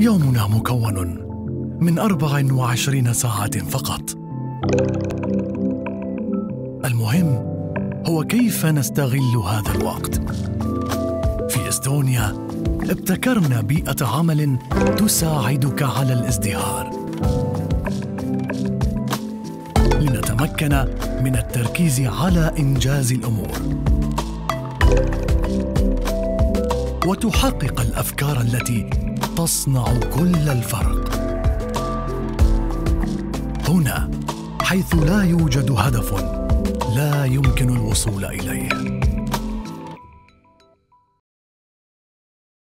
يومنا مكون من أربع وعشرين ساعة فقط. المهم هو كيف نستغل هذا الوقت؟ في إستونيا ابتكرنا بيئة عمل تساعدك على الازدهار. لنتمكن من التركيز على إنجاز الأمور. وتحقق الأفكار التي تصنع كل الفرق. هنا حيث لا يوجد هدف لا يمكن الوصول إليه.